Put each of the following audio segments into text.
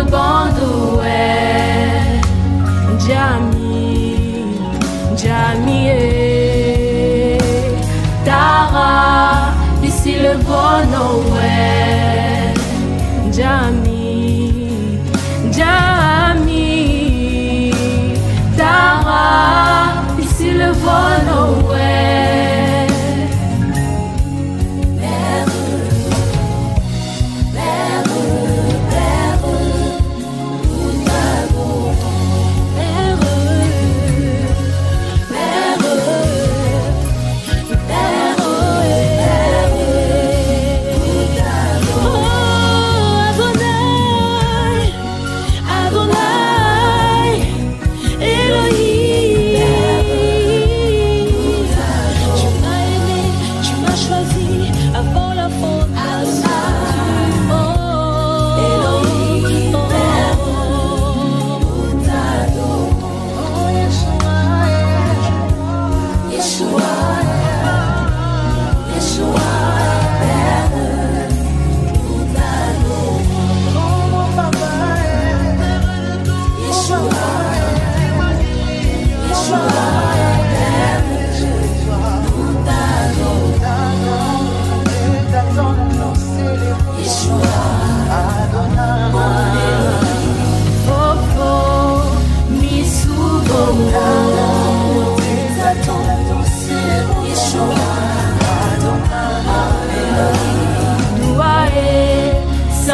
le bando Jami eh. Tara,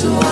to